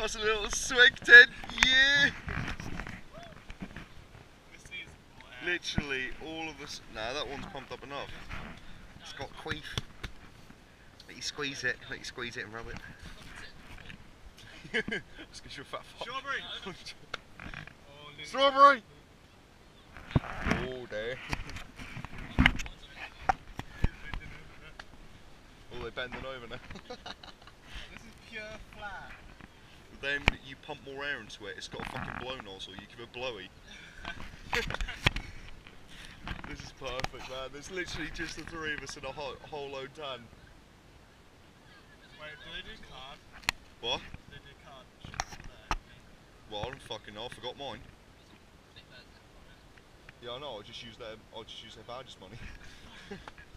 got a little swig tent. Yeah. This needs more air. Literally all of us. Nah, that one's pumped up enough. It's got queef. Let you squeeze it. Let you squeeze it and rub it. It's because you're a fat fuck. Strawberry! Oh, Strawberry! Oh, there. Oh, they're bending over now. This is pure flat. Then you pump more air into it. It's got a fucking blow nozzle. You give it blowy. this is perfect, man. There's literally just the three of us in a whole, whole load tan. Wait, do they do card? What? They do card. There. Well, I don't fucking know. I forgot mine. Yeah, I know. I'll just use their. I'll just use their badges money.